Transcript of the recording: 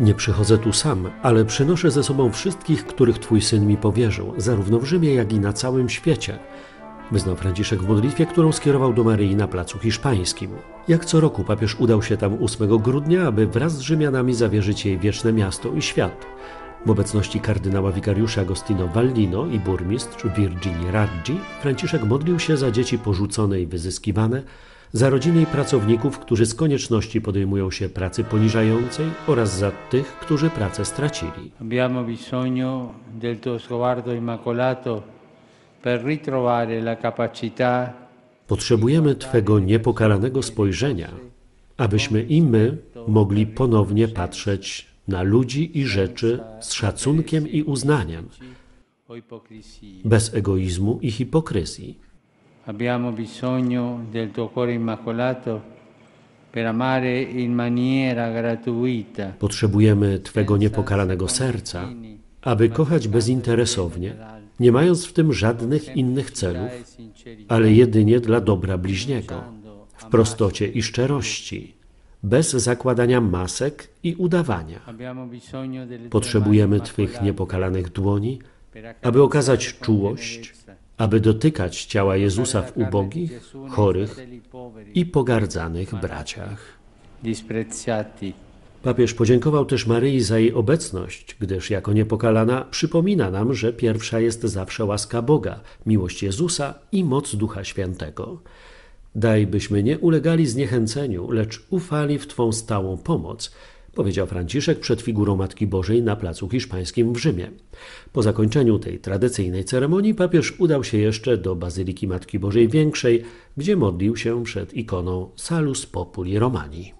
Nie przychodzę tu sam, ale przynoszę ze sobą wszystkich, których Twój Syn mi powierzył, zarówno w Rzymie, jak i na całym świecie. Wyznał Franciszek w modlitwie, którą skierował do Maryi na Placu Hiszpańskim. Jak co roku papież udał się tam 8 grudnia, aby wraz z Rzymianami zawierzyć jej wieczne miasto i świat. W obecności kardynała wikariusza Agostino Vallino i burmistrz Virginii Raggi, Franciszek modlił się za dzieci porzucone i wyzyskiwane, za rodziny i pracowników, którzy z konieczności podejmują się pracy poniżającej oraz za tych, którzy pracę stracili. Abbiamo bisogno del tuo sguardo immacolato per ritrovare la capacità Potrzebujemy Twego niepokalanego spojrzenia, abyśmy i my mogli ponownie patrzeć na ludzi i rzeczy z szacunkiem i uznaniem, bez egoizmu i hipokryzji. Abbiamo bisogno del tuo cuore immacolato per amare in maniera gratuita. Potrzebujemy Twego niepokalanego serca, aby kochać bezinteresownie, nie mając w tym żadnych innych celów, ale jedynie dla dobra bliźniego, w prostocie i szczerości, bez zakładania masek i udawania. Potrzebujemy Twych niepokalanych dłoni, aby okazać czułość, aby dotykać ciała Jezusa w ubogich, chorych i pogardzanych braciach. Papież podziękował też Maryi za jej obecność, gdyż jako niepokalana przypomina nam, że pierwsza jest zawsze łaska Boga, miłość Jezusa i moc Ducha Świętego. Daj, byśmy nie ulegali zniechęceniu, lecz ufali w Twą stałą pomoc, powiedział Franciszek przed figurą Matki Bożej na Placu Hiszpańskim w Rzymie. Po zakończeniu tej tradycyjnej ceremonii papież udał się jeszcze do Bazyliki Matki Bożej Większej, gdzie modlił się przed ikoną Salus Populi Romani.